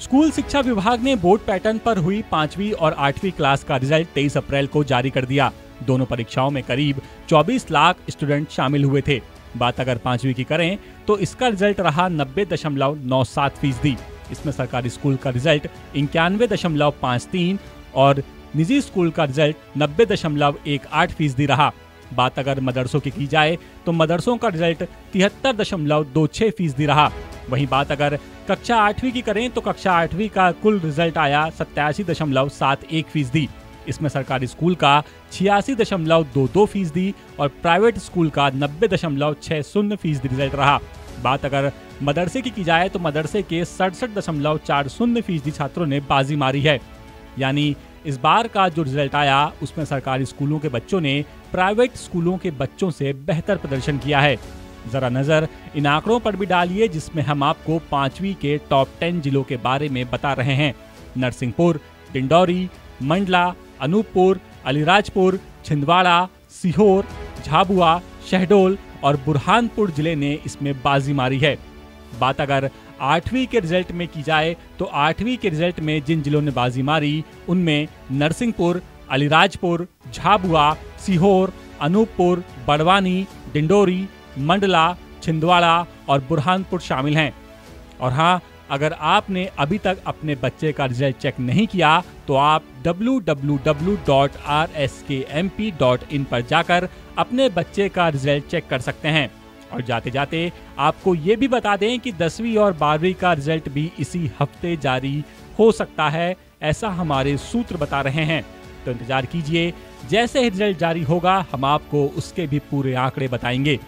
School शिक्षा विभाग ने बोर्ड पैटर्न पर हुई पांचवी और आठवीं क्लास का रिज़ल्ट 23 अप्रैल को जारी कर दिया। दोनों परीक्षाओं में करीब 24 लाख स्टूडेंट शामिल हुए थे। बात अगर पांचवी की करें तो इसका रिज़ल्ट रहा नब्बे दशमलव नौ सात फ़ीसदी। इसमें सरकारी स्कूल का रिज़ल्ट इक्यानवे दशमलव पाँच तीन और निजी स्कूल का रिज़ल्ट नब्बे दशमलव एक आठ फ़ीसदी रहा। बात अगर मदरसों की की जाए तो मदरसों का रिज़ल्ट तिहत्तर दशमलव दो छह फ़ीसदी रहा। वहीं बात अगर कक्षा आठवीं की करें तो कक्षा आठवीं का कुल रिज़ल्ट आया सत्तासी दशमलव सात एक फ़ीसदी। इसमें सरकारी स्कूल का छियासी दशमलव दो दो फ़ीसदी और प्राइवेट स्कूल का नब्बे दशमलव छह शून्य फ़ीसदी रिज़ल्ट रहा। बात अगर मदरसे की की जाए तो मदरसे के सड़सठ दशमलव चार शून्य फ़ीसदी छात्रों ने बाजी मारी है। यानी इस बार का जो रिज़ल्ट आया, उसमें सरकारी स्कूलों के बच्चों ने प्राइवेट स्कूलों के बच्चों से बेहतर प्रदर्शन किया है। जरा नज़र इन आंकड़ों पर भी डालिए, जिसमें हम आपको पांचवी के टॉप टेन जिलों के बारे में बता रहे हैं। नरसिंहपुर, डिंडौरी, मंडला, अनूपपुर, अलीराजपुर, छिंदवाड़ा, सीहोर, झाबुआ, शहडोल और बुरहानपुर ज़िले ने इसमें बाजी मारी है। बात अगर आठवीं के रिज़ल्ट में की जाए तो आठवीं के रिज़ल्ट में जिन जिलों ने बाजी मारी, उनमें नरसिंहपुर, अलीराजपुर, झाबुआ, सीहोर, अनूपपुर, बड़वानी, डिंडोरी मंडला, छिंदवाड़ा और बुरहानपुर शामिल हैं। और हाँ अगर आपने अभी तक अपने बच्चे का रिज़ल्ट चेक नहीं किया तो आप www.rskmp.in पर जाकर अपने बच्चे का रिज़ल्ट चेक कर सकते हैं। और जाते जाते आपको ये भी बता दें कि दसवीं और बारहवीं का रिज़ल्ट भी इसी हफ़्ते जारी हो सकता है, ऐसा हमारे सूत्र बता रहे हैं। तो इंतज़ार कीजिए, जैसे ही रिज़ल्ट जारी होगा, हम आपको उसके भी पूरे आंकड़े बताएँगे।